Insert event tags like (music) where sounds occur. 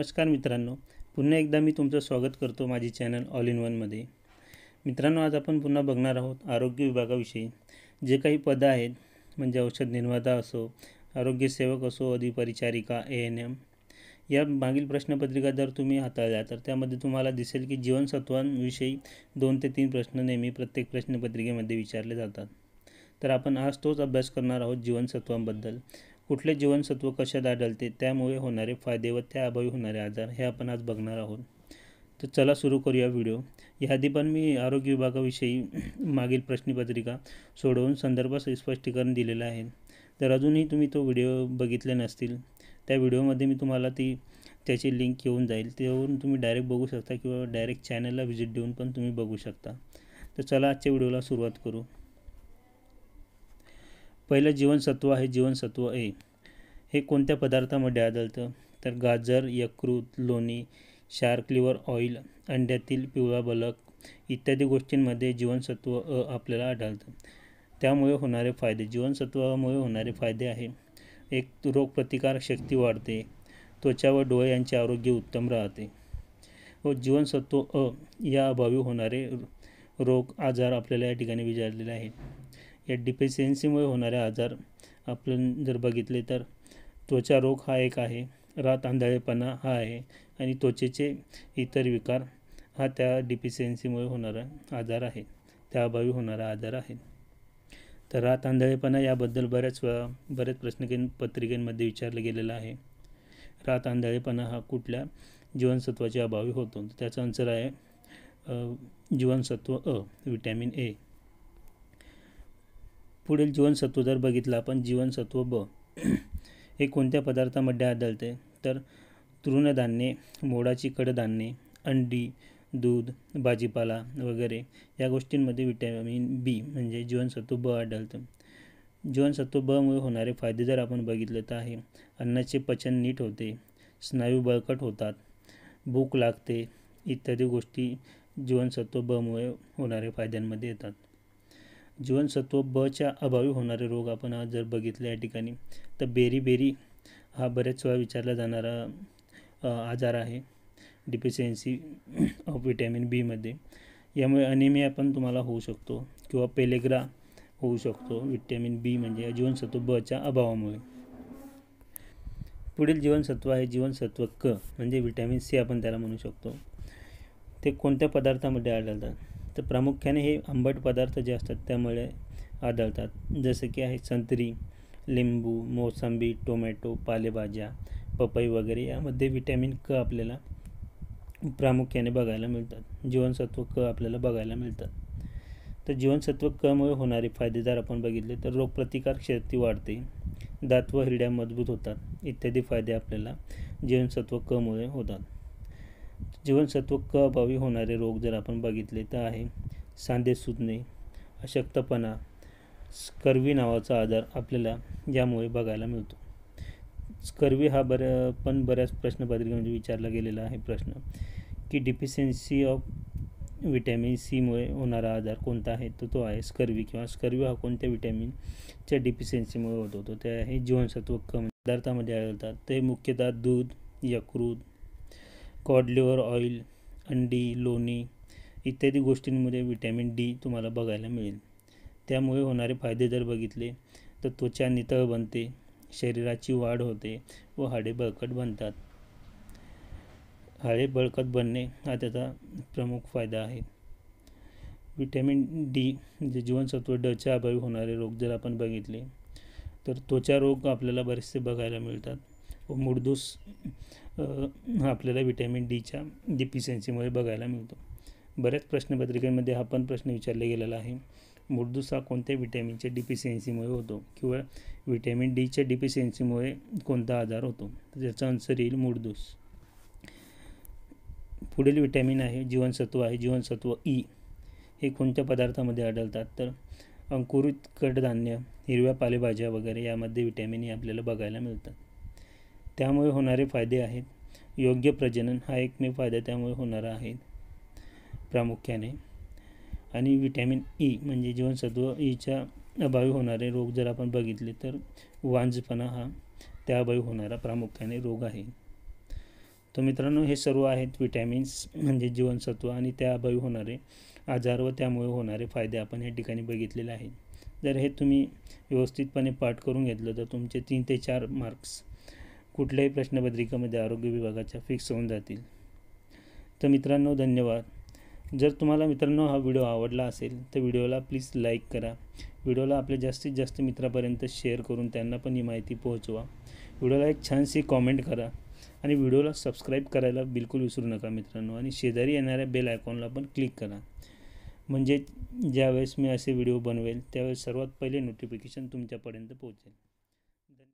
नमस्कार मित्रांनो. पुन्हा एकदा मी तुमचं स्वागत करतो माझी चॅनल ऑल इन वनमध्ये मित्रांनो आज आपण पुन्हा बघणार आहोत आरोग्य विभागाविषयी. जे काही पदं आहेत म्हणजे औषध निर्माता असो आरोग्यसेवक असो अधिपरिचारिका ए एन एम या मागील प्रश्नपत्रिका जर तुम्ही हाताळल्या तर त्यामध्ये तुम्हाला दिसेल की जीवनसत्वांविषयी दोन ते तीन प्रश्न नेहमी प्रत्येक प्रश्नपत्रिकेमध्ये विचारले जातात. तर आपण आज तोच अभ्यास करणार आहोत जीवनसत्वांबद्दल. कुठले जीवनसत्व कशात आढळते त्यामुळे होणारे फायदे व त्याअभावी होणारे आजार हे आपण आज बघणार आहोत. तर चला सुरू करूया व्हिडिओ. याआधी पण मी आरोग्य विभागाविषयी (clears throat) मागील प्रश्नपत्रिका सोडवून संदर्भात स्पष्टीकरण दिलेलं आहे. तर अजूनही तुम्ही तो व्हिडिओ बघितले नसतील त्या व्हिडिओमध्ये मी तुम्हाला ती त्याची लिंक येऊन जाईल. त्यावरून तुम्ही डायरेक्ट बघू शकता किंवा डायरेक्ट चॅनलला व्हिजिट देऊन पण तुम्ही बघू शकता. तर चला आजच्या व्हिडिओला सुरुवात करू. पहिलं जीवनसत्व आहे जीवनसत्व ए. हे कोणत्या पदार्थामध्ये आढळतं? तर गाजर यकृत लोणी शार्क लिव्हर ऑइल अंड्यातील पिवळा बलक इत्यादी गोष्टींमध्ये जीवनसत्व अ आपल्याला आढळतं. त्यामुळे होणारे फायदे जीवनसत्वामुळे होणारे फायदे आहे. एक रोगप्रतिकारक शक्ती वाढते. त्वचा व डोळे यांचे आरोग्य उत्तम राहते. व जीवनसत्व अ या अभावी होणारे रोग आजार आपल्याला या ठिकाणी विचारलेले आहेत. या डिफिशियन्सीमुळे होणारे आजार आपण जर बघितले तर त्वचा रोग हा एक आहे. रात आंधळेपणा हा आहे. आणि त्वचेचे इतर विकार हा त्या डिफिशियन्सीमुळे होणारा आजार आहे. त्या अभावी होणारा आजार आहे. तर रात आंधळेपणा याबद्दल बऱ्याच वेळा बऱ्याच प्रश्न पत्रिकेमध्ये विचारलं गेलेलं आहे. रात आंधळेपणा हा कुठल्या जीवनसत्वाच्या अभावी होतो? त्याचा आन्सर आहे जीवनसत्व अ विटॅमिन ए पुढील जीवनसत्व जर बघितलं आपण जीवनसत्व ब. हे कोणत्या पदार्थामध्ये आढळते? तर तृणधान्ये मोडाची कडधान्ये अंडी दूध भाजीपाला वगैरे या गोष्टींमध्ये विटॅमिन बी म्हणजे जीवनसत्व ब आढळतं. जीवनसत्व बमुळे होणारे फायदे जर आपण बघितले तर आहे. अन्नाचे पचन नीट होते स्नायू बळकट होतात भूक लागते इत्यादी गोष्टी जीवनसत्व बमुळे होणाऱ्या फायद्यांमध्ये येतात. जीवनसत्व बच्या अभावी होणारे रोग आपण आज जर बघितले या ठिकाणी तर बेरी बेरी हा बऱ्याच वेळा विचारला जाणारा आजार आहे. डिफिशियन्सी ऑफ विटॅमिन बीमध्ये यामुळे अनिमिया पण तुम्हाला होऊ शकतो किंवा पेलेग्रा होऊ शकतो. विटॅमिन बी म्हणजे जीवनसत्व बच्या अभावामुळे. पुढील जीवनसत्व आहे जीवनसत्व क म्हणजे विटॅमिन सी आपण त्याला म्हणू शकतो. ते कोणत्या पदार्थामध्ये आढळतात? तर प्रामुख्याने हे आंबट पदार्थ जे असतात त्यामुळे आढळतात जसे की आहे संत्री लिंबू मोसंबी टोमॅटो पालेभाज्या पपई वगैरे यामध्ये विटॅमिन क आपल्याला प्रामुख्याने बघायला मिळतात. जीवनसत्व क आपल्याला बघायला मिळतात. तर जीवनसत्व कमुळे होणारे फायदे जर आपण बघितले तर रोगप्रतिकार शक्ती वाढते. दात व हिरड्या मजबूत होतात. इत्यादी फायदे आपल्याला जीवनसत्व कमुळे होतात. जीवनसत्व क अभावी होणारे रोग जर आपण बघितले तर आहे सांधे सुजणे अशक्तपणा स्कर्वी नावाचा आजार आपल्याला यामुळे बघायला मिळतो. स्कर्वी हा बऱ्या पण बऱ्याच प्रश्नपत्रिकेमध्ये म्हणजे विचारला गेलेला आहे प्रश्न. की डिफिशियन्सी ऑफ विटॅमिन सीमुळे होणारा आजार कोणता आहे? तर तो आहे स्कर्वी किंवा स्कर्वी हा कोणत्या विटॅमिनच्या डिफिशियन्सीमुळे होतो? तो ते आहे जीवनसत्व कमी म्हणजे पदार्थामध्ये आढळतात. ते मुख्यतः दूध यकृत कॉड लिव्हर ऑइल अंडी लोणी इत्यादी गोष्टींमध्ये विटॅमिन डी तुम्हाला बघायला मिळेल. त्यामुळे होणारे फायदे जर बघितले तर त्वचा नितळ बनते शरीराची वाढ होते व हाडे बळकट बनतात. हाडे बळकट बनणे हा त्याचा प्रमुख फायदा आहे. विटॅमिन डी म्हणजे जीवनसत्व डच्या अभावी होणारे रोग जर आपण बघितले तर त्वचा रोग आपल्याला बरेचसे बघायला मिळतात. व दोष आपल्याला विटॅमिन डीच्या डिफिशियन्सीमुळे बघायला मिळतो. बऱ्याच प्रश्नपत्रिकेमध्ये हा पण प्रश्न विचारला गेलेला आहे. मुडदूस हा कोणत्या विटॅमिनच्या डिफिशियन्सीमुळे होतो किंवा विटॅमिन डीच्या डिफिशियन्सीमुळे कोणता आजार होतो? तर त्याचा आन्सर येईल मुडदूस. पुढील विटॅमिन आहे जीवनसत्व आहे जीवनसत्व ई हे कोणत्या पदार्थामध्ये आढळतात? तर अंकुरित कडधान्य हिरव्या पालेभाज्या वगैरे यामध्ये विटॅमिन ई e आपल्याला बघायला मिळतात. त्यामुळे होणारे फायदे आहेत. योग्य प्रजनन हा एकमेव फायदा त्यामुळे होणारा आहे. प्रामुख्याने. आणि विटॅमिन ई म्हणजे जीवनसत्व ईच्या अभावी होणारे रोग जर आपण बघितले तर वांजपणा हा त्या अभावी होणारा प्रामुख्याने रोग आहे. तर मित्रांनो हे सर्व आहेत विटॅमिन्स म्हणजे जीवनसत्व आणि त्या अभावी होणारे आजार व त्यामुळे होणारे फायदे आपण या ठिकाणी बघितलेले आहेत. जर हे तुम्ही व्यवस्थितपणे पाठ करून घेतलं तर तुमचे तीन ते चार मार्क्स कुठल्याही प्रश्नपत्रिकेमध्ये आरोग्य विभागाच्या फिक्स होऊन जातील. तर मित्रांनो धन्यवाद. जर तुम्हाला मित्रांनो हा व्हिडिओ आवडला असेल तर व्हिडिओला प्लीज लाईक करा. व्हिडिओला आपल्या जास्तीत जास्त मित्रापर्यंत शेअर करून त्यांना पण ही माहिती पोहोचवा. व्हिडिओला एक छानशी कॉमेंट करा आणि व्हिडिओला सबस्क्राईब करायला बिलकुल विसरू नका मित्रांनो आणि शेजारी येणाऱ्या बेल आयकॉनला पण क्लिक करा. म्हणजे ज्यावेळेस मी असे व्हिडिओ बनवेल त्यावेळेस सर्वात पहिले नोटिफिकेशन तुमच्यापर्यंत पोहोचेल.